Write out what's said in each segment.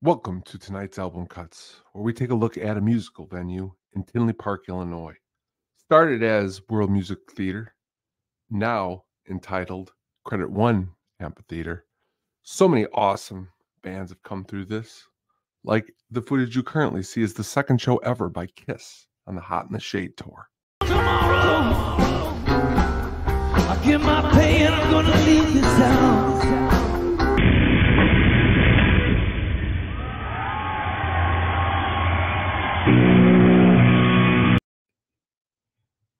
Welcome to tonight's album cuts, where we take a look at a musical venue in Tinley Park, Illinois. Started as World Music Theater, now entitled Credit One Amphitheater. So many awesome bands have come through this, like the footage you currently see is the second show ever by Kiss on the Hot in the Shade tour. Tomorrow,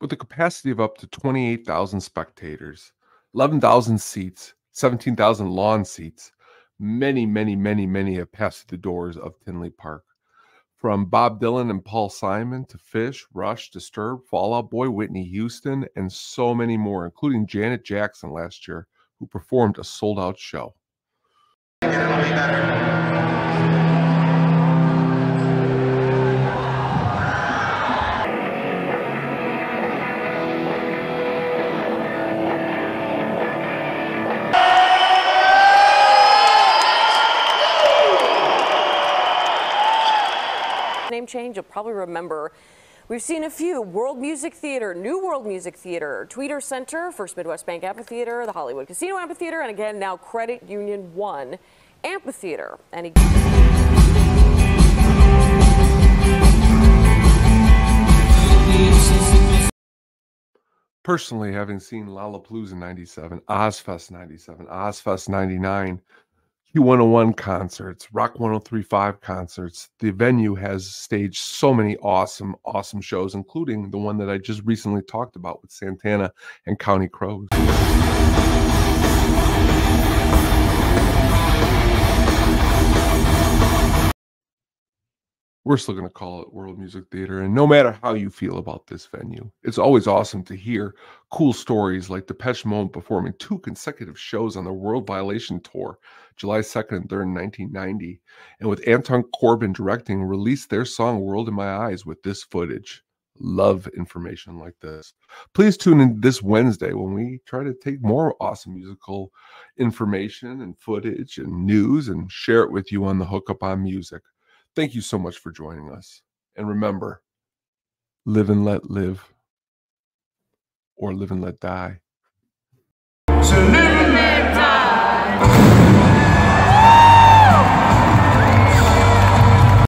With a capacity of up to 28,000 spectators, 11,000 seats, 17,000 lawn seats, many, many, many, many have passed the doors of Tinley Park. From Bob Dylan and Paul Simon to Phish, Rush, Disturbed, Fall Out Boy, Whitney Houston, and so many more, including Janet Jackson last year, who performed a sold out show. Change, you'll probably remember. We've seen a few World Music Theater, New World Music Theater, Tweeter Center, First Midwest Bank Amphitheater, the Hollywood Casino Amphitheater, and again now Credit Union One Amphitheater. And he Personally, having seen Lollapalooza 97, Ozzfest 97, Ozzfest 99, Q101 concerts, Rock 1035 concerts, the venue has staged so many awesome, awesome shows, including the one that I just recently talked about with Santana and Counting Crows. We're still going to call it World Music Theater. And no matter how you feel about this venue, it's always awesome to hear cool stories like Depeche Mode performing two consecutive shows on the World Violation Tour, July 2nd and 3rd, 1990. And with Anton Corbijn directing, released their song World in My Eyes with this footage. Love information like this. Please tune in this Wednesday when we try to take more awesome musical information and footage and news and share it with you on the Hookup on Music. Thank you so much for joining us. And remember, live and let live, or live and let die. So